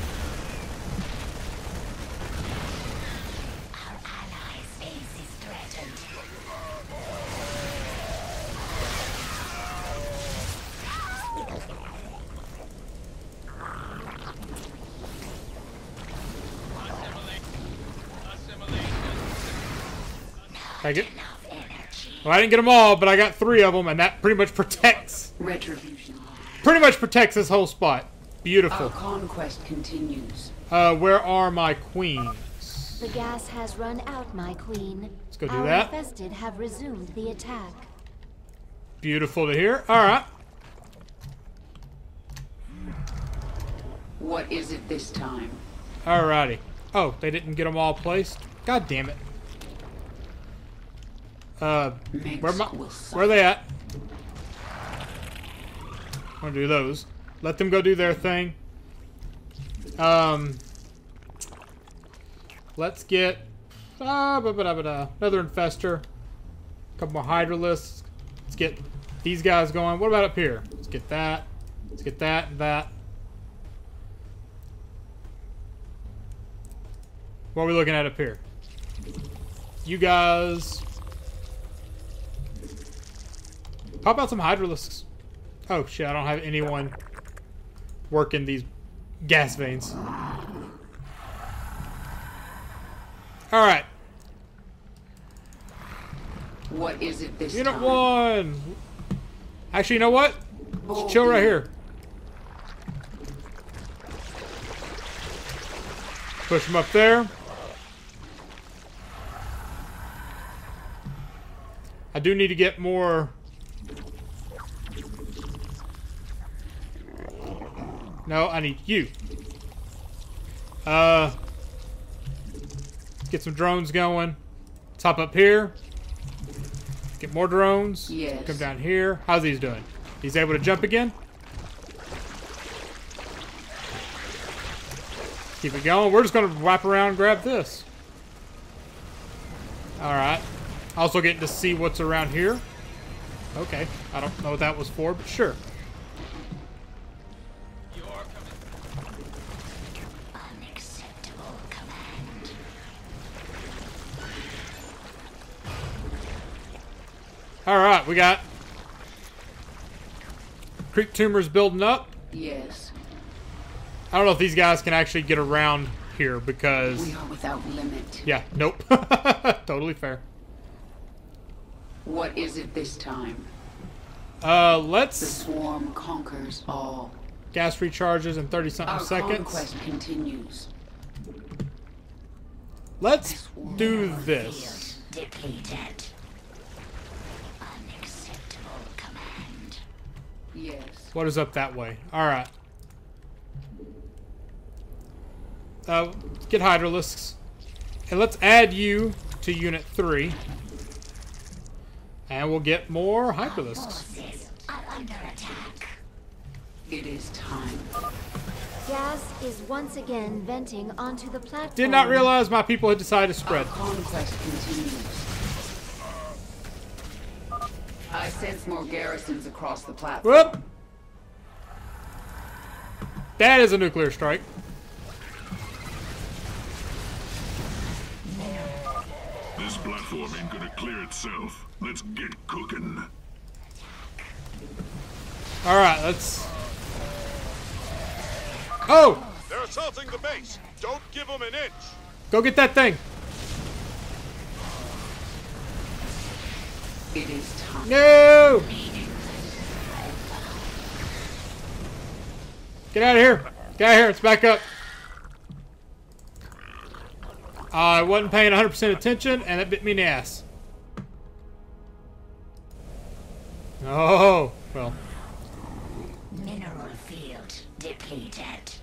Take it. Enough energy. Well, I didn't get them all, but I got three of them, and that pretty much protects, Retribution. pretty much protects this whole spot. Beautiful. Our Beautiful. conquest continues. Uh, where are my queens? The gas has run out, my queen. Let's go do Our that. infested have resumed the attack. Beautiful to hear. All right. What is it this time? Alrighty. Oh, they didn't get them all placed. God damn it. Uh, where, my, where are they at? I'm gonna do those. Let them go do their thing. Um, let's get ah, ba, ba, da, ba, da. another infestor. A couple more hydralisks. Let's get these guys going. What about up here? Let's get that. Let's get that and that. What are we looking at up here? You guys. Pop out some hydralisks. Oh shit, I don't have anyone working these gas veins. Alright, What is it this unit time? one. Actually, you know what? Just chill right here. Push them up there. I do need to get more. No, I need you. Uh, get some drones going. Top up here. Get more drones. Yes. Come down here. How's these doing? He's able to jump again. Keep it going. We're just gonna wrap around and grab this. Alright. Also getting to see what's around here. Okay. I don't know what that was for, but sure. Alright, we got creep tumors building up. Yes. I don't know if these guys can actually get around here because We are without limit. yeah, nope. totally fair. What is it this time? Uh, let's The swarm conquers all. gas recharges in 30 something Our seconds. conquest continues. Let's do this. Depleted. Unacceptable command. Yes. What is up that way? Alright. Uh, get Hydralisks. And let's add you to Unit 3. And we'll get more Hydralisks. Forces are under attack. It is time. Gas is once again venting onto the platform. Did not realize my people had decided to spread. Our conquest continues. I sense more garrisons across the platform. Whoop! That is a nuclear strike. This platform ain't gonna clear itself. Let's get cooking. Alright, let's... Oh! They're assaulting the base. Don't give them an inch. Go get that thing! It is time. No! Get out of here! Get out of here, it's back up. Uh, I wasn't paying 100% attention, and it bit me in the ass. Oh, well. Mineral field depleted.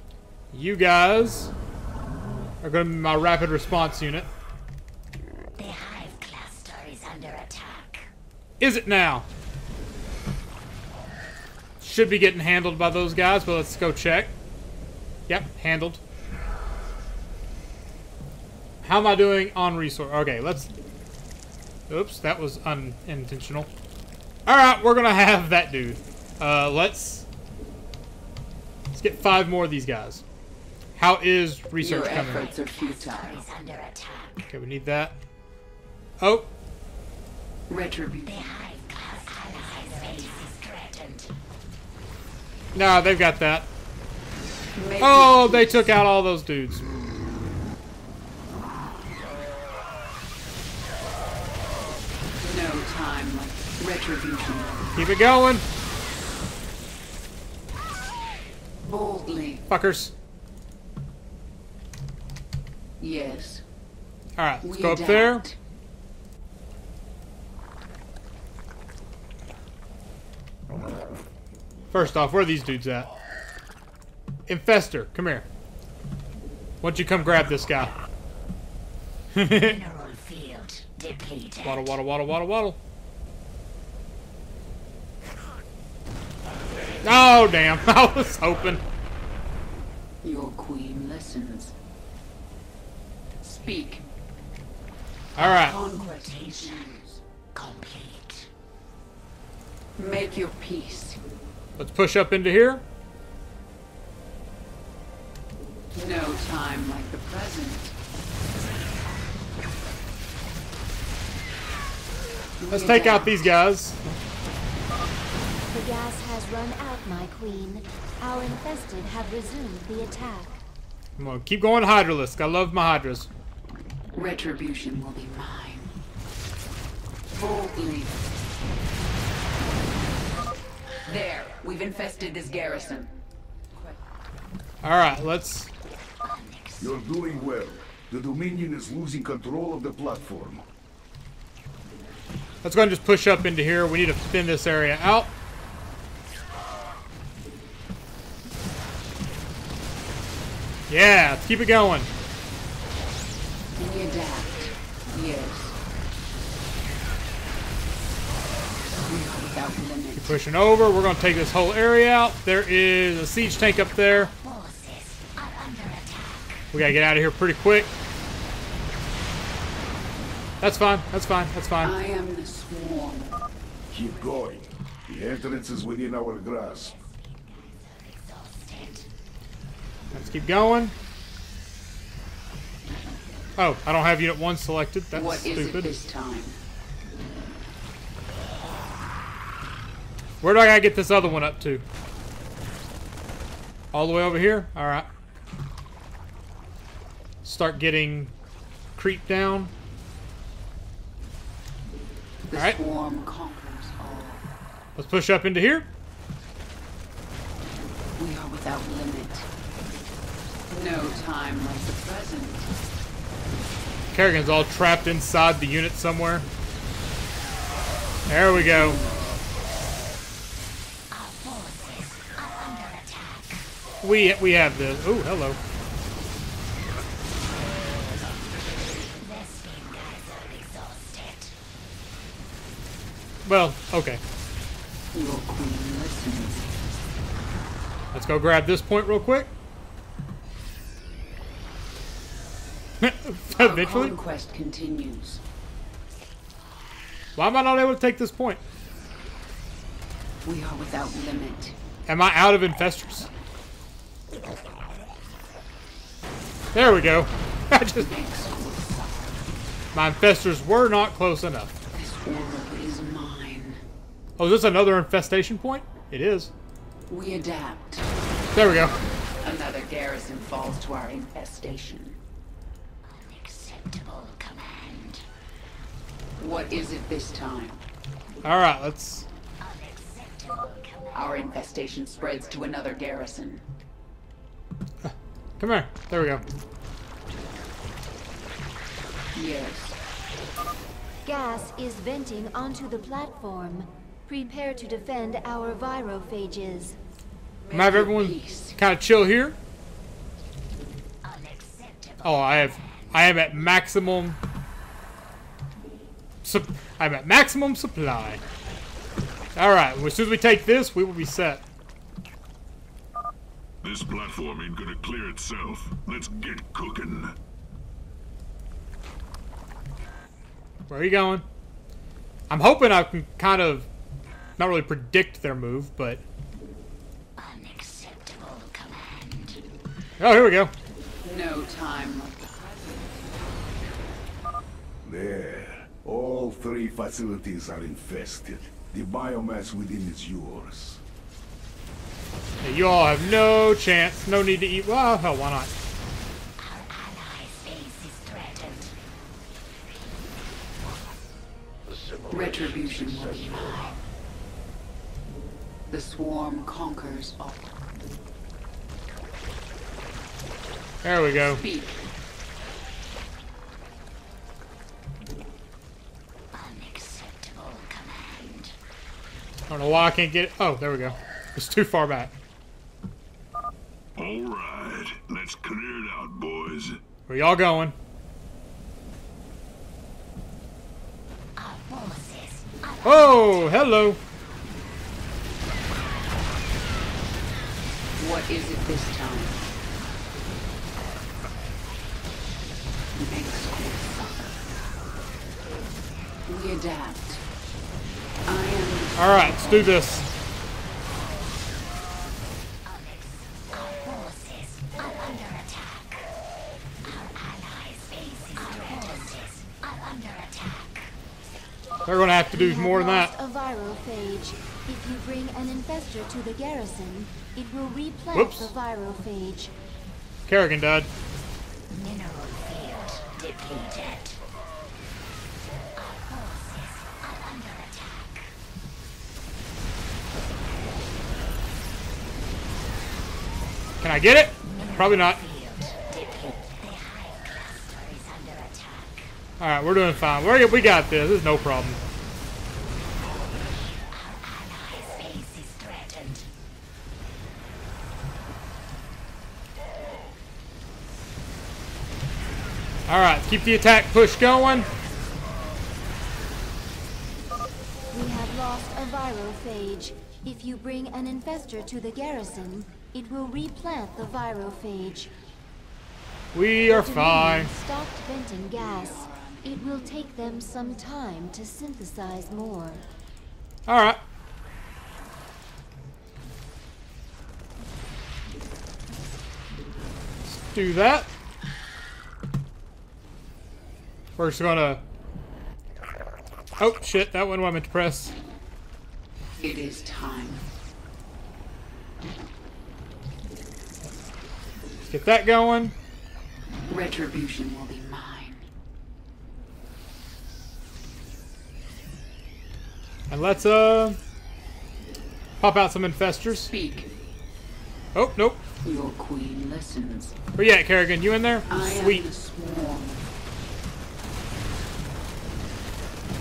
You guys are going to be my rapid response unit. Is it now? Should be getting handled by those guys, but let's go check. Yep, handled. How am I doing on resource? Okay, let's... Oops, that was unintentional. Alright, we're gonna have that dude. Uh, let's Let's get five more of these guys. How is research Your coming? efforts are futile. Under attack. Okay, we need that. Oh, Retribution. Hive class allies base is threatened. nah, they've got that. Oh, they took out all those dudes. No time. Retribution. Keep it going, Boldly. fuckers. Yes. All right, let's We go up there. First off, where are these dudes at? Infestor, come here. Why don't you come grab this guy? Mineral field depleted. Waddle, waddle, waddle, waddle, waddle. Oh, damn. I was hoping. Your queen listens. Speak. All right. Make your peace. Let's push up into here. No time like the present. Let's take out these guys. The gas has run out, my queen. Our infested have resumed the attack. Come on, keep going Hydralisk. I love my Hydras. Retribution will be mine. Boldly. There, we've infested this garrison. All right, let's. You're doing well. The Dominion is losing control of the platform. Let's go and just push up into here. We need to thin this area out. Yeah, let's keep it going. We adapt. Yes. We are without limit. Pushing over. We're going to take this whole area out. There is a siege tank up there. Forces are under attack. We got to get out of here pretty quick. That's fine. That's fine. That's fine. I am the swarm. Keep going. The entrance is within our grasp. Let's keep going. Oh, I don't have Unit 1 selected. That's What is it stupid. this time? Where do I gotta get this other one up to? All the way over here? Alright. Start getting creep down. Alright. swarm conquers all. Let's push up into here. We are without limit. No time like the present. Kerrigan's all trapped inside the unit somewhere. There we go. We we have this. Oh, hello. Vesting guys are exhausted. Well, okay. Your queen listens. Let's go grab this point real quick. Eventually. conquest continues. Why am I not able to take this point? We are without limit. Am I out of infestors? There we go. I just my infestors were not close enough. This world is mine. Oh, is this another infestation point? It is. We adapt. There we go. Another garrison falls to our infestation. Unacceptable command. What is it this time? All right, let's. Our infestation spreads to another garrison. Come here. There we go. Yes. Gas is venting onto the platform. Prepare to defend our virophages. Can I'm have everyone kind of chill here. Oh, I have. I am at maximum. I'm at maximum supply. All right. Well, as soon as we take this, we will be set. This platform ain't gonna clear itself. Let's get cooking. Where are you going? I'm hoping I can kind of not really predict their move, but Unacceptable command. Oh, here we go. No time. There. All three facilities are infested. The biomass within is yours. You all have no chance. No need to eat. Well, hell, why not? Our allies' base is threatened. Retribution will be mine. The swarm conquers all. There we go. Speak. Unacceptable command. I don't know why I can't get it. Oh, there we go. It's too far back. All right, let's clear it out, boys. Where y'all going? Our forces are Oh, hello. What is it this time? We adapt. I am All right, let's do this. Attack. They're gonna have to do have more than that. a virophage. If you bring an infestor to the garrison, it will replant Whoops. the virophage. Kerrigan died. Mineral field depleted. Our forces are under attack. Can I get it? Probably not. Attack. All right, we're doing fine. We're, we got this. There's no problem. Our allies' base is threatened. All right, keep the attack push going. We have lost a virophage. If you bring an infestor to the garrison, it will replant the virophage. We are fine. Stopped venting gas. It will take them some time to synthesize more. All right. Let's do that. We're just gonna. Oh shit! That one I meant to press. It is time. Get that going. Retribution will be mine. And let's uh pop out some infestors. Speak. Oh nope. Your queen listens. Where you at, Kerrigan? You in there? I Sweet.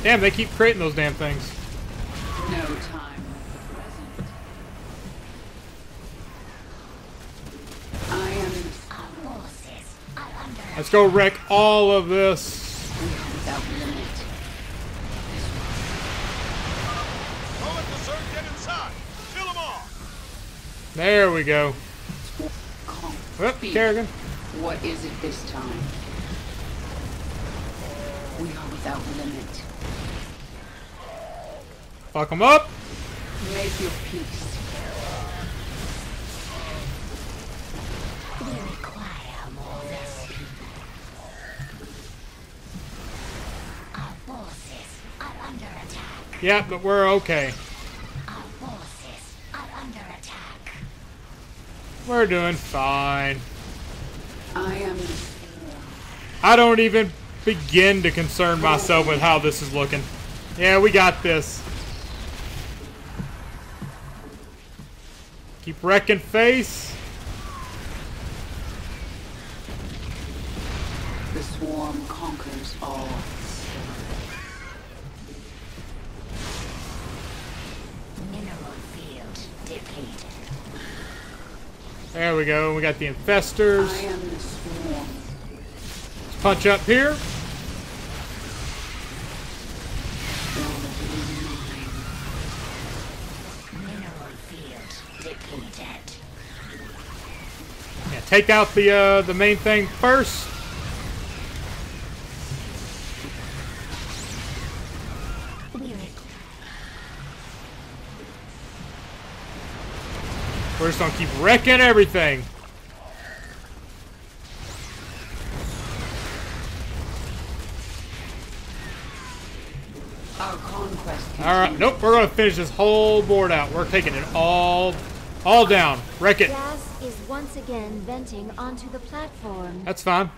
Damn, they keep creating those damn things. No time the present. I am Our forces are under Let's go wreck all of this. without limit. Don't let the Zerg get inside. Kill them all. There we go. Speak. Kerrigan. What is it this time? We are without limit. Fuck them up. Make your peace. We require more rescue. Our forces are under attack. Yeah, but we're okay. We're doing fine. I am I don't even begin to concern myself with how this is looking. Yeah, we got this. Keep wrecking face. There we go. We got the infestors. I am the swarm. Let's punch up here. Mineral field depleted. Yeah, take out the uh, the main thing first. We're just gonna keep wrecking everything. All right, nope. We're gonna finish this whole board out. We're taking it all, all down. Wreck it. Gas is once again venting onto the platform. That's fine.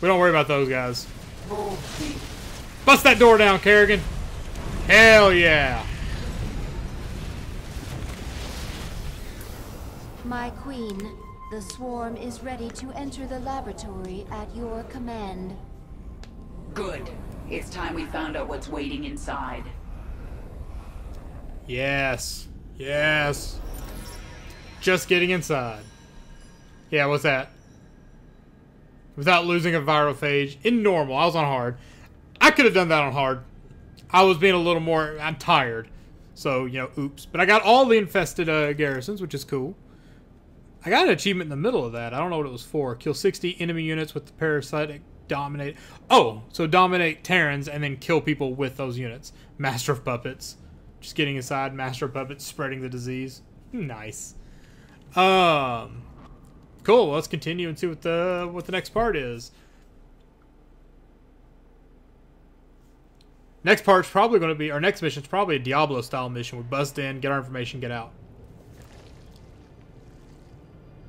We don't worry about those guys. Bust that door down, Kerrigan. Hell yeah. My queen, the swarm is ready to enter the laboratory at your command. Good. It's time we found out what's waiting inside. Yes. Yes. Just getting inside. Yeah, what's that? Without losing a virophage. In normal. I was on hard. I could have done that on hard. I was being a little more... I'm tired. So, you know, oops. But I got all the infested uh, garrisons, which is cool. I got an achievement in the middle of that. I don't know what it was for. Kill 60 enemy units with the parasitic dominate. Oh, so dominate Terrans and then kill people with those units. Master of Puppets. Just getting inside. Master of Puppets spreading the disease. Nice. Um, cool. Well, let's continue and see what the what the next part is. Next part's probably going to be our next mission's probably a Diablo style mission. We bust in, get our information, get out.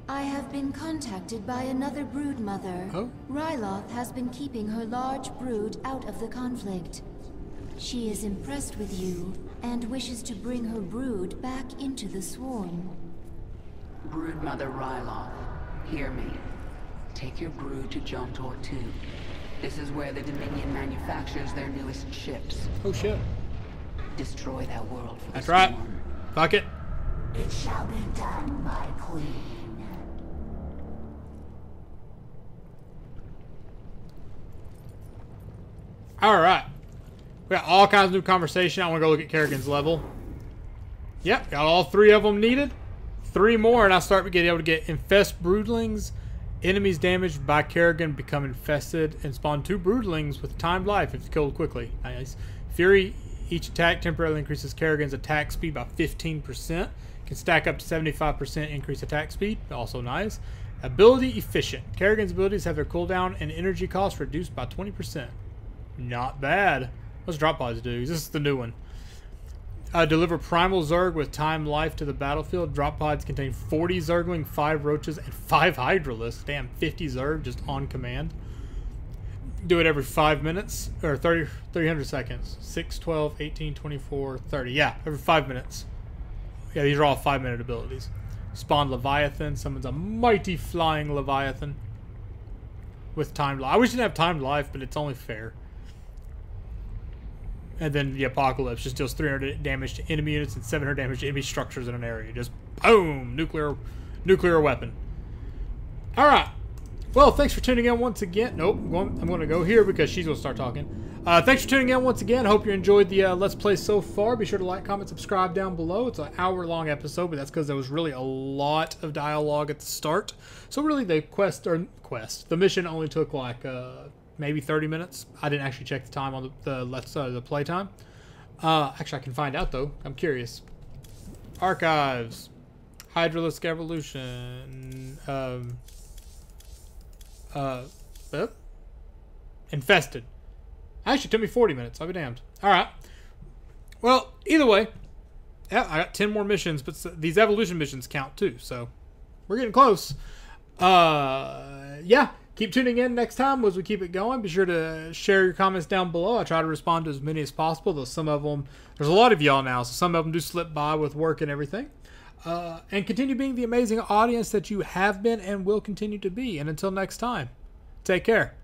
I have been contacted by another brood mother. Oh? Ryloth has been keeping her large brood out of the conflict. She is impressed with you and wishes to bring her brood back into the swarm. Broodmother Ryloth, hear me. Take your brood to Jontor 2. This is where the Dominion manufactures their newest ships. Oh shit. Destroy that world for That's the right. Fuck it. It shall be done, my queen. Alright. We got all kinds of new conversation. I want to go look at Kerrigan's level. Yep, got all three of them needed. Three more, and I start getting able to get infest broodlings. Enemies damaged by Kerrigan become infested and spawn two broodlings with timed life if killed quickly. Nice. Fury, each attack temporarily increases Kerrigan's attack speed by 15%. Can stack up to 75% increase attack speed. Also nice. Ability efficient. Kerrigan's abilities have their cooldown and energy cost reduced by 20%. Not bad. What's drop pods do? This is the new one. Uh, deliver primal Zerg with time life to the battlefield. Drop pods contain 40 Zergling, 5 Roaches, and 5 Hydralisks. Damn, 50 Zerg just on command. Do it every 5 minutes, or 30, 300 seconds. 6, 12, 18, 24, 30. Yeah, every 5 minutes. Yeah, these are all 5 minute abilities. Spawn Leviathan. Summons a mighty flying Leviathan. With timed life. I wish it didn't have timed life, but it's only fair. And then the Apocalypse just deals 300 damage to enemy units and 700 damage to enemy structures in an area. Just boom, nuclear, nuclear weapon. All right. Well, thanks for tuning in once again. Nope, I'm going to go here because she's going to start talking. Uh, thanks for tuning in once again. Hope you enjoyed the uh, Let's Play so far. Be sure to like, comment, subscribe down below. It's an hour-long episode, but that's because there was really a lot of dialogue at the start. So really, the quest or quest, the mission only took like uh, maybe 30 minutes. I didn't actually check the time on the, the let's uh, the play time. Uh, actually, I can find out though. I'm curious. Archives, Hydralisk Evolution, um, uh, uh, Infested. Actually, took me 40 minutes. I'll be damned. All right. Well, either way, yeah, I got 10 more missions, but these evolution missions count too. So we're getting close. Uh, yeah. Keep tuning in next time as we keep it going. Be sure to share your comments down below. I try to respond to as many as possible, though some of them, there's a lot of y'all now, so some of them do slip by with work and everything. Uh, and continue being the amazing audience that you have been and will continue to be. And until next time, take care.